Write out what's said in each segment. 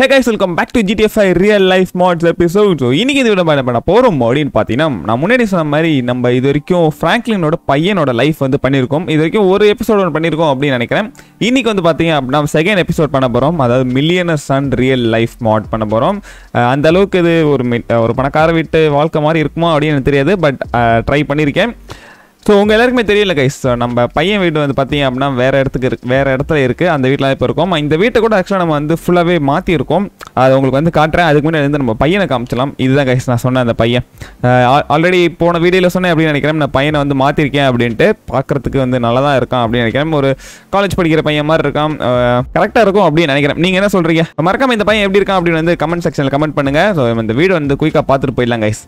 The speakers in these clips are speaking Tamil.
Hey guys welcome back to GTF I real life mods episode so இன்னைக்கு இது விட பண்ண போகிறோம் அப்படின்னு பார்த்தீங்கன்னா நான் முன்னாடி சொன்ன மாதிரி நம்ம இது வரைக்கும் ஃப்ராங்க்லினோட பையனோட லைஃப் வந்து பண்ணியிருக்கோம். இது வரைக்கும் ஒரு எபிசோட் ஒன்று பண்ணியிருக்கோம் அப்படின்னு நினைக்கிறேன். இன்றைக்கி வந்து பார்த்தீங்க அப்படின்னா செகண்ட் எபிசோட் பண்ண போகிறோம் அதாவது millionaire son real life mod பண்ண போகிறோம் அந்த அளவுக்கு இது ஒரு ஒரு பணக்கார வீட்டு வாழ்க்கை மாதிரி இருக்குமா அப்படின்னு எனக்கு தெரியாது பட் ட்ரை பண்ணியிருக்கேன். ஸோ உங்கள் எல்லாருக்குமே தெரியல கைஸ் நம்ம பையன் வீடு வந்து பார்த்தீங்க அப்படின்னா வேறு இடத்துக்கு இருக்கு வேறு இடத்துல இருக்குது அந்த வீட்டில் இப்போ இருக்கோம். இந்த வீட்டை கூட ஆக்சுவலாக நம்ம வந்து ஃபுல்லாகவே மாற்றிருக்கோம் அது உங்களுக்கு வந்து காட்டுறேன். அதுக்கு முன்னாடி வந்து நம்ம பையனை காமிச்சலாம் இதுதான் கைஸ் நான் சொன்னேன் அந்த பையன். ஆல்ரெடி போன வீடியோவில் சொன்னேன் அப்படின்னு நினைக்கிறேன். நான் பையனை வந்து மாற்றிருக்கேன் அப்படின்ட்டு பார்க்குறதுக்கு வந்து நல்லா தான் இருக்கான் அப்படின்னு நினைக்கிறேன். ஒரு காலேஜ் படிக்கிற பையன் மாதிரி இருக்கான். கரெக்டாக இருக்கும் அப்படின்னு நினைக்கிறேன். நீங்கள் என்ன சொல்கிறீங்க மறக்காம இந்த பையன் எப்படி இருக்கான் அப்படின்னு வந்து கமெண்ட் செக்ஷனில் கமெண்ட் பண்ணுங்கள் ஸோ இந்த வீடு வந்து குயிக்காக பார்த்துட்டு போயிடலாம் கைஸ்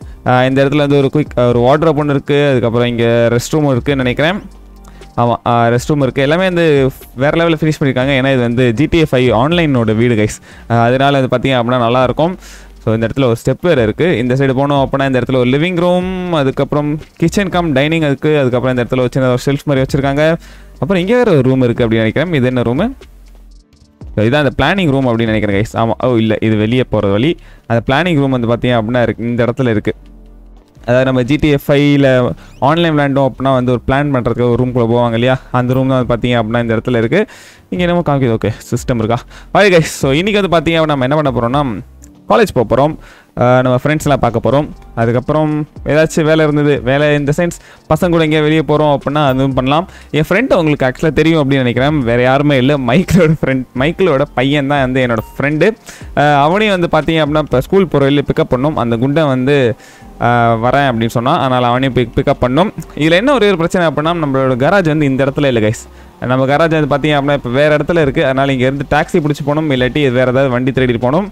இந்த இடத்துல வந்து ஒரு குயிக் ஒரு வாட்ரோப் ஒன்று இருக்குது அதுக்கப்புறம் இங்கே ரெஸ்ட் ரூம் இருக்குதுன்னு நினைக்கிறேன். ஆமாம் ரெஸ்ட் ரூம் இருக்குது எல்லாமே வந்து வேறு லெவலில் ஃபினிஷ் பண்ணியிருக்காங்க ஏன்னா இது வந்து ஜிடிஎஃப் ஃபைவ் ஆன்லைனோட வீடு கைஸ் அதனால் அது பார்த்தீங்க அப்படின்னா நல்லாயிருக்கும். ஸோ இந்த இடத்துல ஒரு ஸ்டெப் வேறு இருக்குது இந்த சைடு போனோம் அப்படின்னா இந்த இடத்துல ஒரு லிவிங் ரூம் அதுக்கப்புறம் கிச்சன் கம் டைனிங் இருக்குது அதுக்கப்புறம் இந்த இடத்துல ஒரு சின்ன ஒரு ஷெல்ஃப் மாதிரி வச்சுருக்காங்க. அப்புறம் இங்கே வேறு ஒரு ரூம் இருக்குது அப்படின்னு நினைக்கிறேன். இது என்ன ரூமு இதான் அந்த பிளானிங் ரூம் அப்படின்னு நினைக்கிறேன் கைஸ் ஆமாம் ஓ இல்லை. இது வெளியே போகிற வழி. அந்த பிளானிங் ரூம் வந்து பார்த்தீங்க அப்படின்னா இருக்கு இந்த இடத்துல இருக்குது அதாவது நம்ம ஜிடிஎஃப்ஐயில் ஆன்லைன் விளாண்டோம் அப்படின்னா வந்து ஒரு பிளான் பண்ணுறதுக்கு ஒரு ரூம்குள்ளே போவாங்க இல்லையா? அந்த ரூம் தான் பார்த்தீங்க அப்படின்னா இந்த இடத்துல இருக்குது இங்கே என்னமோ காமிக்குது. ஓகே சிஸ்டம் இருக்கா? வாய் கைஸ் ஸோ இன்றைக்கி வந்து பார்த்தீங்க அப்படின்னா நம்ம என்ன பண்ண போகிறோம்னா காலேஜ் போக போகிறோம் நம்ம ஃப்ரெண்ட்ஸ்லாம் பார்க்க போகிறோம் அதுக்கப்புறம் ஏதாச்சும் வேலை இருந்தது வேலை இந்த சென்ஸ் பசங்க கூட எங்கேயா வெளியே போகிறோம் அப்படின்னா அதுவும் பண்ணலாம். என் ஃப்ரெண்டு உங்களுக்கு ஆக்சுவலாக தெரியும் அப்படின்னு நினைக்கிறேன். வேறு யாருமே இல்லை. மைக்கிளோட ஃப்ரெண்ட் மைக்கிளோட பையன் தான் வந்து என்னோடய ஃப்ரெண்டு அவனையும் வந்து பார்த்தீங்க அப்படின்னா இப்போ ஸ்கூல் போகிற பிக்கப் பண்ணோம். அந்த குண்டை வந்து வரேன் அப்படின்னு சொன்னால் அதனால் அவனையும் பிக் பிக்கப் பண்ணோம். இதில் என்ன ஒரே ஒரு பிரச்சனை அப்படின்னா நம்மளோட கராஜ் வந்து இந்த இடத்துல இல்லை கைஸ் நம்ம கராஜ் வந்து பார்த்தீங்க அப்படின்னா இப்போ வேறு இடத்துல இருக்குது அதனால் இங்கேருந்து டாக்ஸி பிடிச்சி போகணும். இல்லாட்டி வேறு ஏதாவது வண்டி தேடிட்டு போகணும்.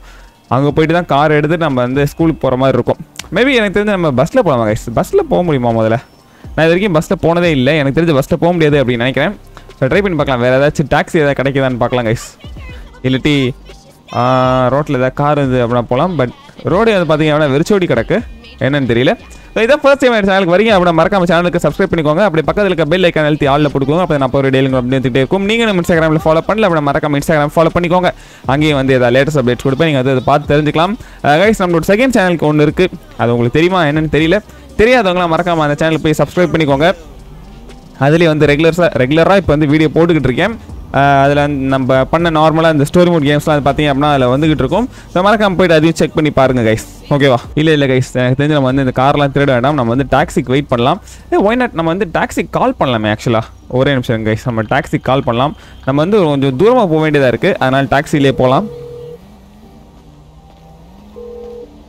அங்கே போயிட்டு தான் கார் எடுத்து நம்ம வந்து ஸ்கூலுக்கு போகிற மாதிரி இருக்கும். மேபி எனக்கு தெரிஞ்சு நம்ம பஸ்ஸில் போகலாம் கைஸ் பஸ்ஸில் போக முடியுமா முதல்ல? நான் இது வரைக்கும் பஸ்ஸில் போனதே இல்லை. எனக்கு தெரிஞ்சு பஸ்ஸில் போக முடியாது அப்படின்னு நினைக்கிறேன். ஸோ ட்ரை பண்ணி பார்க்கலாம். வேறு ஏதாச்சும் டாக்ஸி ஏதாவது கிடைக்குதான்னு பார்க்கலாம் கைஸ் இல்லாட்டி ரோட்டில் ஏதாவது கார் இது அப்படின்னா போகலாம் பட் ரோடு வந்து பார்த்தீங்க அப்படின்னா வெறிச்சோடி கிடக்கு. என்னன்னு தெரியல. இதான் ஃபர்ஸ்ட் டைம் சேனலுக்கு வரீங்க அப்படின்னா மறக்காம சேனலுக்கு சப்ஸ்கிரைப் பண்ணிக்கோங்க. அப்படி பக்கத்தில் இருக்க பெல் ஐக்கான் அழுத்தி ஆளில் போட்டுக்கோங்க. அப்போ நான் ஒரு டெய்லிங் அப்படி வந்துட்டே இருக்கும். நீங்கள் நம்ம இன்ஸ்டாகிராமில் ஃபாலோ பண்ணல அப்படின்னா மறக்காம இன்ஸ்டாகிராம் ஃபாலோ பண்ணிக்கோங்க. அங்கேயும் வந்து ஏதாவது லேட்டஸ்ட் அப்டேட்ஸ் கொடுப்பேன். நீங்கள் வந்து அதை பார்த்து தெரிஞ்சுக்கலாம். Uh, கைஸ் நம்மளோட செகண்ட் சேனலுக்கு ஒன்று இருக்குது அது உங்களுக்கு தெரியுமா என்னன்னு தெரியல. தெரியாதவங்களாம் மறக்காம அந்த சேனல் போய் சப்ஸ்கிரைப் பண்ணிக்கோங்க. அதுலேயே வந்து ரெகுலர்ஸாக ரெகுலராக இப்போ வந்து வீடியோ போட்டுக்கிட்டு இருக்கேன். அதில் நம்ம பண்ண நார்மலாக இந்த ஸ்டோரி மோட் கேம்ஸ்லாம் பார்த்தீங்க அப்படின்னா அதில் வந்துகிட்டு இருக்கும். ஸோ மறக்காம போயிட்டு அதையும் செக் பண்ணி பாருங்க கைஸ் ஓகேவா இல்லை இல்லை கைஸ் எனக்கு தெரிஞ்சு நம்ம வந்து இந்த கார்லாம் திருட வேண்டாம். நம்ம வந்து டாக்ஸிக்கு வெயிட் பண்ணலாம். ஏ ஒய் நாட் நம்ம வந்து டாக்ஸிக்கு கால் பண்ணலாமே ஆக்சுவலாக ஒரே நிமிஷம் கைஸ் நம்ம டாக்ஸிக்கு கால் பண்ணலாம். நம்ம வந்து கொஞ்சம் தூரமாக போக வேண்டியதாக இருக்குது அதனால் டாக்ஸிலே போகலாம்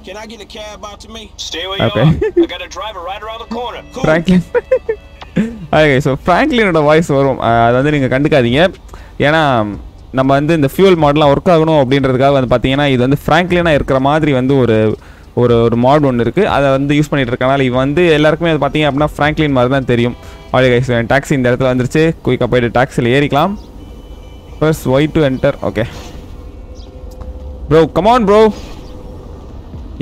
Can I get a cab out to me? Stay where you Okay. are. I got a driver right around the corner. Cool. Franklin okay so ஃப்ராங்க்லினோட voice வரும். அது வந்து நீங்கள் கண்டுக்காதீங்க. ஏன்னா நம்ம வந்து இந்த ஃபியூல் மாடலாம் ஒர்க் ஆகணும் அப்படின்றதுக்காக வந்து பார்த்தீங்கன்னா இது வந்து ஃப்ராங்க்லினாக இருக்கிற மாதிரி வந்து ஒரு ஒரு ஒரு மாட் ஒன்று இருக்குது அதை வந்து யூஸ் பண்ணிகிட்டு இருக்கனால இது வந்து எல்லாருக்குமே அது பார்த்தீங்க அப்படின்னா ஃப்ராங்க்லின் மாதிரி தான் தெரியும். ஆல்ரெடி டாக்ஸி இந்த இடத்துல வந்துருச்சு. குயிக்காக போயிட்டு டாக்ஸியில் ஏறிக்கலாம். First Y to enter okay bro come on bro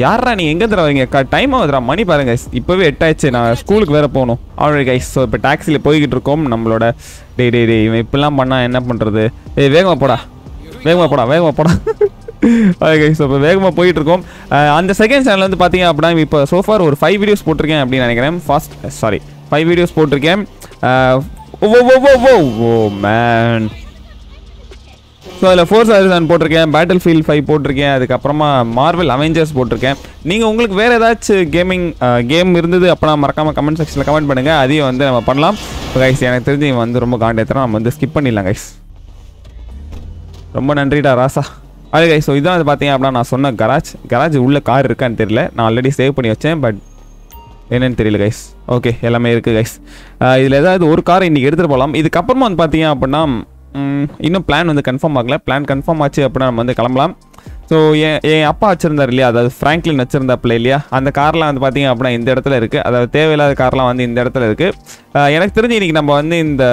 யாரா நீ? எங்கே வரீங்க? டைம் ஆகுதுடா. மணி பாருங்க. இப்போவே எட்டாச்சு நான் ஸ்கூலுக்கு வேற போகணும். ஆல்ரெடி கைஸ் ஸோ இப்போ டாக்ஸியில் போய்கிட்டு இருக்கோம். நம்மளோட டேய் டே டேய் இவன் இப்படிலாம் பண்ணால் என்ன பண்ணுறது ஏய் வேகமாக போடா. வேகமாக போடா வேகமாக போடா. ஓகே கைஸ் இப்போ வேகமாக போயிட்டு இருக்கோம். அந்த செகண்ட் சேனல் வந்து பார்த்தீங்க அப்படின்னா இப்போ சோஃபார் ஒரு ஃபைவ் வீடியோஸ் போட்டிருக்கேன் அப்படின்னு நினைக்கிறேன். ஃபர்ஸ்ட் சாரி ஃபைவ் வீடியோஸ் போட்டிருக்கேன். Oh oh oh oh oh man so அதில் ஃபோர்ஸ் ஹாரிசான் போட்டிருக்கேன் பேட்டில் ஃபீல்ட் ஃபைவ் போட்டிருக்கேன் அதுக்கப்புறமா மார்வல் அவெஞ்சர்ஸ் போட்டிருக்கேன். நீங்கள் உங்களுக்கு வேறு ஏதாச்சும் கேமிங் கேம் இருந்தது அப்போனா மறக்காமல் கமெண்ட் செக்ஷனில் கமெண்ட் பண்ணுங்கள் அதையும் வந்து நம்ம பண்ணலாம். கைஸ் எனக்கு தெரிஞ்சு இவன் வந்து ரொம்ப காண்டேத்துறோம் நம்ம வந்து ஸ்கிப் பண்ணிடலாம் கைஸ் ரொம்ப நன்றிடா ராசா. அது கைஸ் ஸோ இதான் வந்து பார்த்தீங்க அப்படின்னா நான் சொன்ன கராஜ் கராஜ் உள்ளே கார் இருக்கான்னு தெரியல. நான் ஆல்ரெடி சேவ் பண்ணி வச்சேன் பட் என்னன்னு தெரியல கைஸ் ஓகே எல்லாமே இருக்குது கைஸ் இதில் ஏதாவது ஒரு காரை இன்றைக்கி எடுத்துகிட்டு போகலாம் இதுக்கப்புறமா வந்து பார்த்தீங்க அப்படின்னா இன்னும் பிளான் வந்து கன்ஃபார்ம் ஆகல. பிளான் கன்ஃபார்ம் ஆச்சு அப்படின்னா நம்ம வந்து கிளம்பலாம். ஸோ என் என் அப்பா வச்சுருந்தார் இல்லையா? அதாவது ஃப்ராங்க்லின் வச்சிருந்தாப்புல இல்லையா? அந்த கார்லாம் வந்து பார்த்திங்க அப்படின்னா இந்த இடத்துல இருக்குது அதாவது தேவையில்லாத கார்லாம் வந்து இந்த இடத்துல இருக்குது எனக்கு தெரிஞ்சு இன்றைக்கி நம்ம வந்து இந்த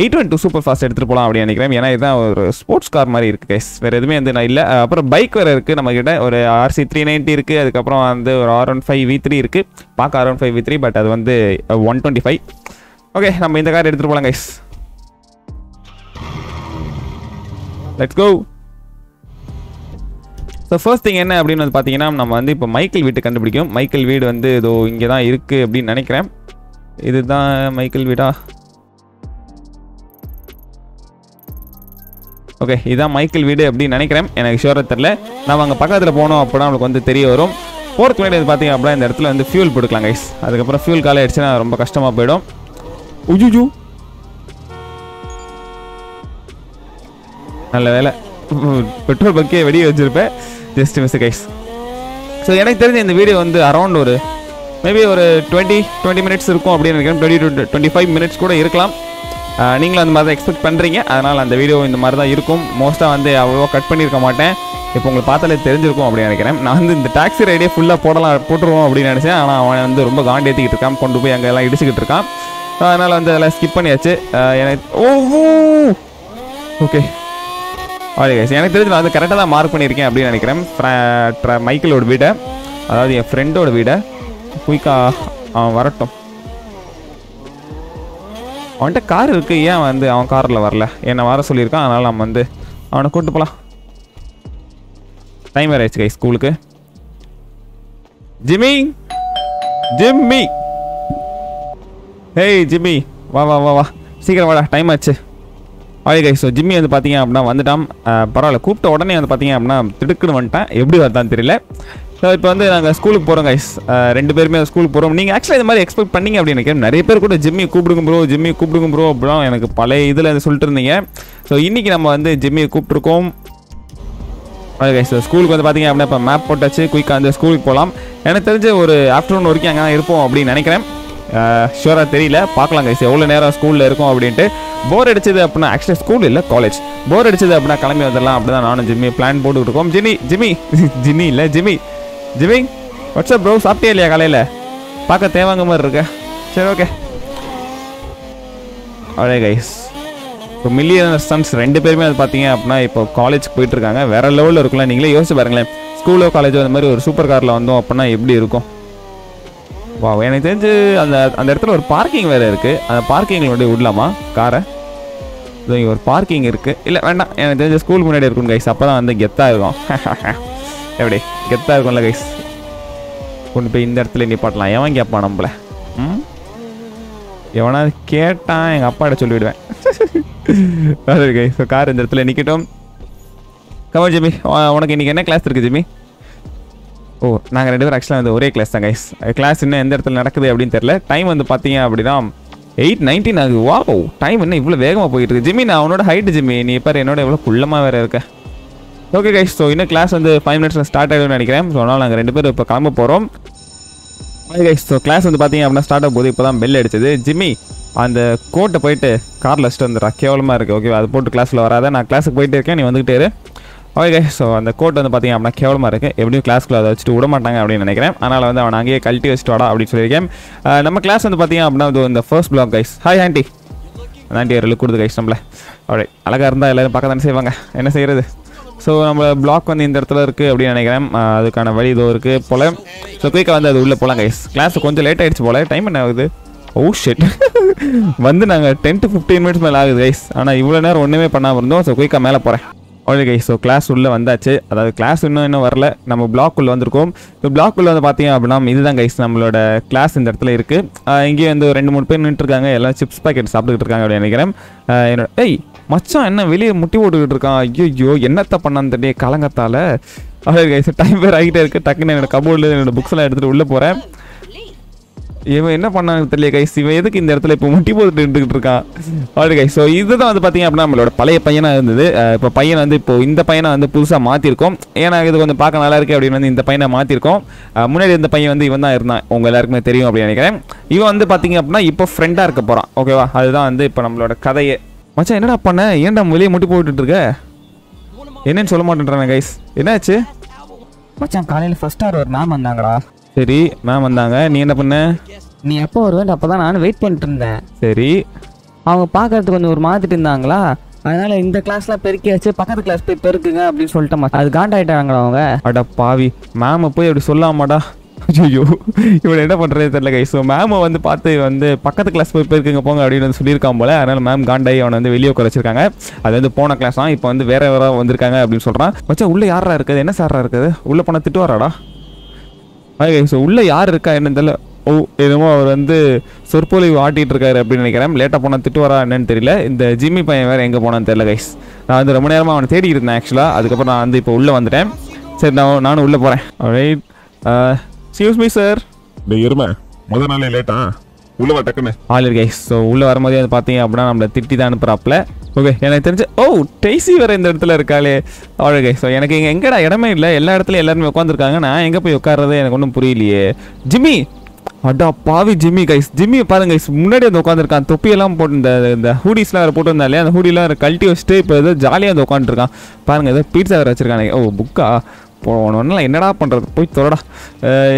eight one two super fast எடுத்துகிட்டு போகலாம் அப்படின்னு நினைக்கிறேன். ஏன்னா இதுதான் ஒரு ஸ்போர்ட்ஸ் கார் மாதிரி இருக்குது கைஸ் வேறு எதுவுமே வந்து நான் இல்லை. அப்புறம் பைக் வேறு இருக்குது நம்மக்கிட்ட ஒரு ஆர்சி த்ரீ நைன்ட்டி இருக்குது அதுக்கப்புறம் வந்து ஒரு R one five V three இருக்குது பார்க்க R one five V three but அது வந்து ஒன் டுவெண்ட்டி ஃபைவ் ஓகே நம்ம இந்த கார் எடுத்துகிட்டு போகலாம் guys let's go so first thing என்ன அப்படின்னு வந்து பார்த்தீங்கன்னா நம்ம வந்து இப்போ மைக்கேல் வீட்டை கண்டுபிடிக்கும் மைக்கேல் வீடு வந்து இதோ இங்கே தான் இருக்குது அப்படின்னு நினைக்கிறேன். இதுதான் மைக்கேல் வீடா? ஓகே இதுதான் மைக்கேல் வீடு அப்படின்னு நினைக்கிறேன். எனக்கு ஷுவராக தெரில நம்ம அங்கே பக்கத்தில் போனோம் அப்படின்னா நம்மளுக்கு வந்து தெரிய வரும். போகிறதுக்கு முன்னாடி இது பார்த்தீங்க அப்படின்னா இந்த இடத்துல வந்து ஃபியூல் போட்டுக்கலாம் கைஸ் அதுக்கப்புறம் ஃபியூல் காலை ஆயிடுச்சுன்னா ரொம்ப கஷ்டமாக போயிடும். உஜுஜூ. நல்ல வேலை. பெட்ரோல் பக்கே வெடிய வச்சுருப்பேன். ஜஸ்ட் மிஸ் கைஸ் ஸோ எனக்கு தெரிஞ்ச இந்த வீடியோ வந்து அரௌண்ட் ஒரு மேபி ஒரு டுவெண்ட்டி டுவெண்ட்டி மினிட்ஸ் இருக்கும் அப்படின்னு நினைக்கிறேன். டுவெண்ட்டி டுவெண்ட்டி ஃபைவ் மினிட்ஸ் கூட இருக்கலாம். நீங்களும் அந்த மாதிரி தான் எக்ஸ்பெக்ட் பண்ணுறீங்க அதனால் அந்த வீடியோ இந்த மாதிரி தான் இருக்கும் மோஸ்ட்டாக வந்து அவ்வளோ கட் பண்ணியிருக்க மாட்டேன். இப்போ உங்களுக்கு பார்த்தாலே தெரிஞ்சிருக்கும் அப்படின்னு நினைக்கிறேன். நான் வந்து இந்த டாக்ஸி ரைடே ஃபுல்லாக போடலாம் போட்டுருவோம் அப்படின்னு நினச்சேன். ஆனால் அவன் வந்து ரொம்ப காண்டி ஏற்றிக்கிட்டு இருக்கான். கொண்டு போய் அங்கே எல்லாம் இடிச்சுக்கிட்டு இருக்கான். அதனால் வந்து அதெல்லாம் ஸ்கிப் பண்ணியாச்சு. எனக்கு ஓ ஓகே ஓகே எனக்கு தெரிஞ்சு நான் வந்து கரெக்டாக தான் மார்க் பண்ணியிருக்கேன் அப்படின்னு நினைக்கிறேன். மைக்கிளோட மைக்கேலோட வீடை அதாவது என் ஃப்ரெண்டோட வீடை குயிக்காக அவன் வரட்டும். அவன்கிட்ட கார் இருக்குது ஏன் வந்து அவன் காரில் வரல? என்னை வர சொல்லியிருக்கான். அதனால் நம்ம வந்து அவனை கூட்டு போகலாம் டைம் வேறு ஆயிடுச்சு கை ஸ்கூலுக்கு. ஜிம்மி! ஜிம்மி! Hey Jimmy! வா வா வா வா. சீக்கிரம் வாடா. டைம் ஆச்சு. ஓகே கைஸ் ஸோ ஜிம்மி வந்து பார்த்தீங்க அப்படின்னா வந்துட்டான். பரவாயில்ல கூப்பிட்ட உடனே வந்து பார்த்தீங்க அப்படின்னா திடுக்குன்னு வந்துட்டேன். எப்படி வருதான்னு தெரியல. ஸோ இப்போ வந்து நாங்கள் ஸ்கூலுக்கு போகிறோம் கைஸ் ரெண்டு பேருமே ஸ்கூலுக்கு போகிறோம் நீங்கள் ஆக்சுவலாக இந்த மாதிரி எக்ஸ்பெக்ட் பண்ணீங்க அப்படின்னு நினைக்கிறேன். நிறைய பேர் கூட ஜிம்மி கூப்பிடுங்க ப்ரோ ஜிம்மி கூப்பிடுங்க ப்ரோ அப்படிலாம் எனக்கு பழைய இதில் சொல்லிட்டு இருந்தீங்க. ஸோ இன்றைக்கி நம்ம வந்து ஜிம்மியை கூப்பிட்ருக்கோம் ஓகே ஸோ ஸ்கூலுக்கு வந்து பார்த்தீங்க அப்படின்னா இப்போ மேப் போட்டாச்சு. குயிக்காக வந்து ஸ்கூலுக்கு போகலாம் எனக்கு தெரிஞ்ச ஒரு ஆஃப்டர்நூன் வரைக்கும் அங்கே தான் இருப்போம் அப்படின்னு நினைக்கிறேன். ஷூராக தெரியல. பார்க்கலாம் கைஸ் எவ்வளோ நேரம் ஸ்கூலில் இருக்கும் அப்படின்ட்டு. போர் அடிச்சது அப்படின்னா ஆக்சுவலி ஸ்கூல் இல்லை காலேஜ் போர் அடிச்சது அப்படின்னா கிளம்பி வந்துடலாம் அப்படி தான் நானும் ஜிம்மி பிளான் போட்டுக்கிட்டு இருக்கோம். ஜினி ஜிம்மி இல்லை Jimmy. Jimmy what's up bro சாப்பிட்டே இல்லையா காலையில்? பார்க்க தேவாங்க மாதிரி இருக்க. சரி ஓகே அவ்வளோ கைஸ் இப்போ மில்லியன் சன்ஸ் ரெண்டு பேருமே அது பார்த்தீங்க அப்படின்னா இப்போ காலேஜ் போயிட்டு இருக்காங்க. வேற லெவலில் இருக்கலாம் நீங்களே யோசிச்சு பாருங்களேன். ஸ்கூலோ காலேஜோ அந்த மாதிரி ஒரு சூப்பர் காரில் வந்தோம் அப்படின்னா எப்படி இருக்கும்? வா எனக்கு தெரிஞ்சு அந்த அந்த இடத்துல ஒரு பார்க்கிங் வேறு இருக்குது அந்த பார்க்கிங்கில் கொண்டு விடலாமா? காரை இதோ இங்கே ஒரு பார்க்கிங் இருக்குது இல்லை வேண்டாம். எனக்கு தெரிஞ்ச ஸ்கூல் முன்னாடி இருக்கும் கைஸ் அப்போ தான் வந்து கெத்தாக இருக்கும். எப்படி? கெத்தாக இருக்கும்ல கைஸ் கொண்டு போய் இந்த இடத்துல நிப்பாட்டலாம். எவன் கேட்பான் நம்மள? ம்? எவனாவது கேட்டான் எங்கள் அப்பாட்ட சொல்லிவிடுவேன். அது கைஸ் கார் இந்த இடத்துல நிற்கட்டும் கமல் ஜிமி உனக்கு இன்றைக்கி என்ன கிளாஸ் இருக்குது ஜிமி ஓ நாங்கள் ரெண்டு பேரும் ஆக்சுவலாக வந்து ஒரே கிளாஸ் தான் கைஸ் கிளாஸ் இன்னும் எந்த இடத்துல நடக்குது அப்படின்னு தெரியல. டைம் வந்து பார்த்தீங்க அப்படின்னா எயிட் நைன்டீன் ஆகுது. வா டைம் என்ன இவ்வளோ வேகமாக போயிட்டு இருக்கு. ஜிம்மி நான் அவனோட ஹைட் ஜிம்மி. நீ பாரு என்னோட எவ்வளோ குள்ளமாக வேற இருக்க. ஓகே கைஸ் ஸோ இன்னும் கிளாஸ் வந்து ஃபைவ் மினிட்ஸில் ஸ்டார்ட் ஆகிடும்னு நினைக்கிறேன். ஸோ அதனால் நாங்கள் ரெண்டு பேரும் இப்போ கிளம்ப போகிறோம் கைஸ் ஸோ கிளாஸ் வந்து பார்த்தீங்க அப்படின்னா ஸ்டார்ட் ஆகும் போது இப்போ தான் பெல் அடிச்சது. ஜிம்மி அந்த கோட்டை போயிட்டு காரில் வச்சுட்டு வந்துடுறா. கேவலமாக இருக்குது ஓகே அது போட்டு கிளாஸில் வராத. நான் கிளாஸுக்கு போயிட்டு இருக்கேன். நீ வந்துகிட்டே ஓகே ஸோ அந்த கோட் வந்து பார்த்தீங்க அப்படின்னா கேவலமாக இருக்குது எப்படியும் கிளாஸ்க்குள்ள அதை வச்சுட்டு விட மாட்டாங்க அப்படின்னு நினைக்கிறேன். அதனால் வந்து அவன் அங்கேயே கழட்டி வச்சுட்டு வாடா அப்படின்னு சொல்லியிருக்கேன். நம்ம கிளாஸ் வந்து பார்த்தீங்க அப்படின்னா இது இந்த first block guys hi aunty aunty ஒரு லுக் கொடுத்து கைஸ் நம்மள. அப்படி அழகாக இருந்தால் எல்லோரும் பார்க்க தானே செய்வாங்க. என்ன செய்கிறது ஸோ நம்ம பிளாக் வந்து இந்த இடத்துல இருக்குது அப்படின்னு நினைக்கிறேன். அதுக்கான வழி இதோ இருக்குது போல். ஸோ குயிக்காக வந்து அது உள்ளே போகலாம் கைஸ் கிளாஸ் கொஞ்சம் லேட் ஆகிடுச்சு போல். டைம் என்ன ஆகுது? Oh, ஓ ஷெட் வந்து நாங்கள் டென் டு ஃபிஃப்டீன் மினிட்ஸ் மேலே ஆகுது கைஸ் ஆனால் இவ்வளோ நேரம் ஒன்றுமே பண்ணாமல் இருந்தோம். ஸோ குயிக்காக மேலே போகிறேன் ஓகே கைஸ் ஸோ கிளாஸ் உள்ளே வந்தாச்சு. அதாவது கிளாஸ் இன்னும் இன்னும் வரல. நம்ம பிளாக் உள்ளே வந்திருக்கோம். இப்போ பிளாக் உள்ள வந்து பார்த்தீங்க அப்படின்னா இதுதான் கைஸ் நம்மளோட கிளாஸ் இந்த இடத்துல இருக்குது இங்கேயே வந்து ரெண்டு மூணு பேர் நின்றுருக்காங்க எல்லாம் சிப்ஸ் பாக்கெட் சாப்பிட்டுக்கிட்டு இருக்காங்க அப்படின்னு நினைக்கிறேன். என்னோட ஏய் மச்சான் என்ன வெளியே முட்டி போட்டுக்கிட்டு இருக்கான்? ஐயோ என்னத்தை பண்ண தெரியல கலங்கத்தால்? அதாவது கைஸ் டைம் பேர் ஆகிட்டே இருக்குது டக்குன்னு என்னோட கபோர்டில் என்னோட புக்ஸ்லாம் எடுத்துகிட்டு உள்ளே போகிறேன் இவன் என்ன பண்ணாங்க தெரியல கைஸ் இவன் எதுக்கு இந்த இடத்துல இப்போ முட்டி போட்டுட்டு நின்றுக்கிட்டு இருக்கான்? ஆல்ரெடி கைஸ் ஸோ இதுதான் வந்து பார்த்தீங்க அப்படின்னா நம்மளோட பழைய பையனாக இருந்தது. இப்போ பையன் வந்து இப்போ இந்த பையனை வந்து புதுசாக மாற்றிருக்கோம் ஏன்னா இது கொஞ்சம் பார்க்க நல்லா இருக்கு அப்படின்னு வந்து இந்த பையனை மாற்றிருக்கோம் முன்னாடி இந்த பையன் வந்து இவன் தான் இருந்தான். உங்கள் எல்லாருக்குமே தெரியும் அப்படின்னு நினைக்கிறேன். இவன் வந்து பார்த்தீங்க அப்படின்னா இப்போ ஃப்ரெண்டாக இருக்க போகிறான் ஓகேவா அதுதான் வந்து இப்போ நம்மளோட கதையே. மச்சான் என்னடா பண்ண? ஏன்டா வெளியே முட்டி போட்டுட்டு இருக்க? என்னன்னு சொல்ல மாட்டேன்றானே கைஸ் என்னாச்சு? மச்சான் காலையில் ஃபர்ஸ்ட் ஆர் ஒரு மேம் வந்தாங்கடா. சரி மேம் வந்தாங்க. நீ என்ன பண்ண? நீ எப்போ வருவேன் அப்போ தான் நானும் வெயிட் பண்ணிட்டு இருந்தேன் சரி. அவங்க பார்க்கறதுக்கு கொஞ்சம் ஒரு மாதிரி இருந்தாங்களா? அதனால இந்த கிளாஸ்லாம் பெருக்கியாச்சு பக்கத்து கிளாஸ் போய் பெருக்குங்க அப்படின்னு சொல்லிட்டு மச்சான். அது காண்டாயிட்டாங்களா அவங்க? அட பாவி. மேம் போய் அப்படி சொல்லாமாடா. ஐயோ இவன் என்ன பண்ணுறது தெரியல கைஸ் ஸோ மேமை வந்து பார்த்து வந்து பக்கத்து கிளாஸ் போய் போயிருக்குங்க போங்க அப்படின்னு வந்து சொல்லியிருக்கான் போல. அதனால மேம் காண்டாயி அவனை வந்து வெளியே உட்கார வச்சிருக்காங்க. அது வந்து போன கிளாஸ் தான் இப்போ வந்து வேற வேற வந்திருக்காங்க அப்படின்னு சொல்கிறான் மச்சா உள்ள யாரா இருக்குது? என்ன சாரா இருக்குது? உள்ள போனால் திட்டு வராடா ஸோ உள்ளே யார் இருக்கா என்னன்னு தெரியல. ஓ என்னமோ அவர் வந்து சொற்பொழிவு ஆட்டிகிட்டு இருக்காரு அப்படின்னு நினைக்கிறேன். லேட்டாக போனால் திட்டு வரா என்னன்னு தெரியல. இந்த ஜிம்மி பையன் வேறு எங்கே போனான்னு தெரியல கைஸ் நான் வந்து ரொம்ப நேரமாக அவனை தேடி இருந்தேன் ஆக்சுவலாக அதுக்கப்புறம் நான் வந்து இப்போ உள்ளே வந்துட்டேன். சரி நான் நானும் உள்ளே போகிறேன் ரைட் uh, சியூஸ் மீ சார் இந்த எருமை முதல் நாளே லேட்டா உள்ள வா டக்குன்னு. ஆல் கைஸ் ஸோ உள்ளே வரும்போதே வந்து பார்த்தீங்க அப்படின்னா நம்மளை திட்டி தான் அனுப்புறாப்ல ஓகே எனக்கு தெரிஞ்சு ஓ டெய்ஸி வேறு இந்த இடத்துல இருக்காளே. ஆல் கைஸ் ஸோ எனக்கு இங்கே எங்கடா? இடமே இல்லை. எல்லா இடத்துலையும் எல்லாருமே உட்காந்துருக்காங்க நான் எங்கே போய் உட்காறது எனக்கு ஒன்றும் புரியலையே. ஜிம்மி! அடா பாவி ஜிம்மி கைஸ் ஜிம்மி பாருங்க கைஸ் முன்னாடி வந்து உட்காந்துருக்கான் தொப்பியெல்லாம் போட்டு இந்த இந்த ஹூடிஸ்லாம் வேறு போட்டு வந்தாலே அந்த ஹூடிலாம் கழட்டி வச்சுட்டு இப்போ ஏதோ ஜாலியாக வந்து உட்காந்துருக்கான் பாருங்க ஏதோ பீட்சா வேறு வச்சிருக்கானே ஓ புக்கா போனோன்னா என்னடா பண்ணுறது போய் தொடடா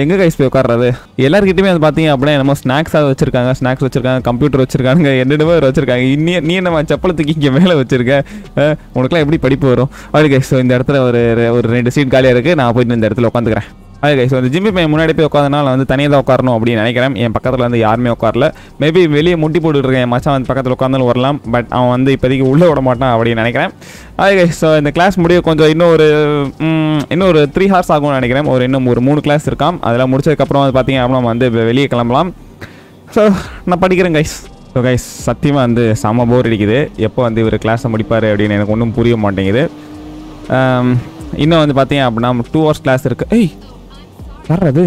எங்கே கைஸ் போய் உட்காடுறது எல்லாருக்கிட்டையுமே அது பார்த்தீங்க அப்படின்னா என்னமோ ஸ்நாக்ஸ் அதை வச்சிருக்காங்க ஸ்நாக்ஸ் வச்சிருக்காங்க கம்ப்யூட்டர் வச்சிருக்காங்க என்னென்னமோ வச்சிருக்காங்க. இன்னி நீ என்ன செப்பலத்துக்கு இங்கே மேலே வச்சிருக்க? உனக்குலாம் எப்படி படிப்பு வரும்? அப்படி கைஸ் ஸோ இந்த இடத்துல ஒரு ஒரு ரெண்டு சீட் காலியாக இருக்குது நான் போயிட்டு இந்த இடத்துல உட்காந்துக்கிறேன். அது கைஸ் அந்த ஜிம்மி பையன் முன்னாடி போய் உட்காந்தனால வந்து தனியாக தான் உட்காரணும் அப்படின்னு நினைக்கிறேன். என் பக்கத்தில் வந்து யாருமே உட்காரல. மேபி வெளியே முட்டி போட்டுருக்கேன் என் மச்சான் வந்து பக்கத்தில் உட்காந்தாலும் வரலாம். பட் அவன் வந்து இப்போதைக்கு உள்ளே விட மாட்டான் அப்படின்னு நினைக்கிறேன். அது கைஸ் ஸோ இந்த கிளாஸ் முடிய கொஞ்சம் இன்னும் ஒரு இன்னும் ஒரு த்ரீ ஹார்ஸ் ஆகும்னு நினைக்கிறேன். ஒரு இன்னும் ஒரு மூணு கிளாஸ் இருக்காம். அதெல்லாம் முடிச்சதுக்கப்புறம் வந்து பார்த்தீங்க அப்படின்னா நம்ம வந்து வெளியே கிளம்பலாம். ஸோ நான் படிக்கிறேன் கைஸ் ஸோ கைஸ் சத்தியமாக வந்து செம்ம போர் அடிக்குது. எப்போ வந்து இவர் கிளாஸை முடிப்பார் அப்படின்னு எனக்கு ஒன்றும் புரிய மாட்டேங்குது. Um, இன்னும் வந்து பார்த்தீங்க அப்படின்னா டூ ஹவர்ஸ் கிளாஸ் இருக்குது ஏய் யார் அது